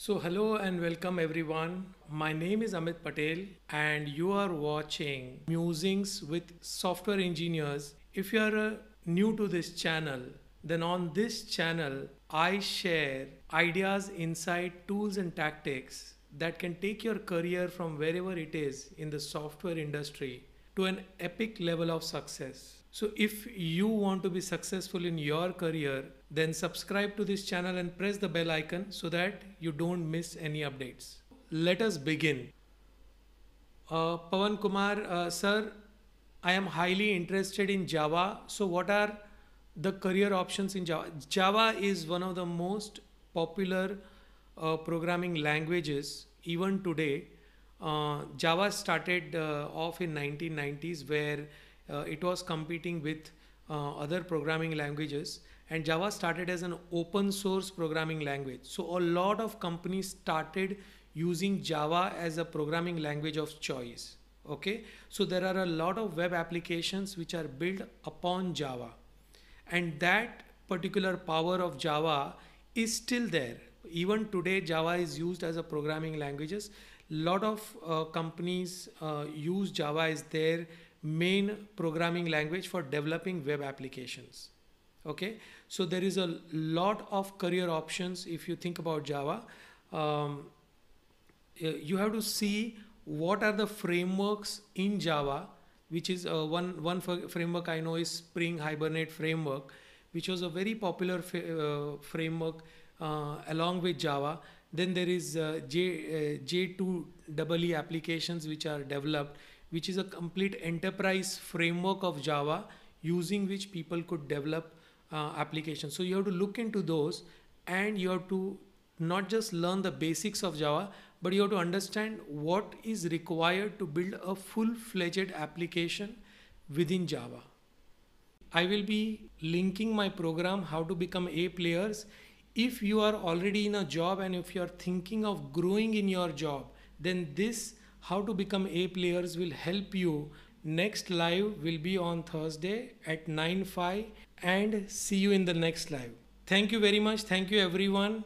So, hello and welcome everyone. My name is Amit Patel, and you are watching Musings with Software Engineers. If you are uh, new to this channel, then on this channel, I share ideas, insight, tools, and tactics that can take your career from wherever it is in the software industry to an epic level of success. So, if you want to be successful in your career, then subscribe to this channel and press the bell icon so that you don't miss any updates. Let us begin. Uh, Pawan Kumar, uh, sir, I am highly interested in Java. So, what are the career options in Java? Java is one of the most popular uh, programming languages even today. Uh, Java started uh, off in 1990s where it was competing with uh, other programming languages and java started as an open source programming language. So a lot of companies started using java as a programming language of choice. Okay? So there are a lot of web applications which are built upon java and that particular power of java is still there. Even today java is used as a programming languages. Lot of uh, companies uh, use java as their main programming language for developing web applications. Okay? So there is a lot of career options if you think about java. Um, you have to see what are the frameworks in java which is uh, one one framework i know is spring hibernate framework which was a very popular uh, framework uh, along with java. Then there is uh, J, uh, J2EE applications which are developed which is a complete enterprise framework of Java using which people could develop uh, applications. So you have to look into those and you have to not just learn the basics of Java, but you have to understand what is required to build a full-fledged application within Java. I will be linking my program how to become A players. If you are already in a job and if you are thinking of growing in your job, then this how to become A players will help you. Next live will be on Thursday at 9 5 and see you in the next live. Thank you very much. Thank you everyone.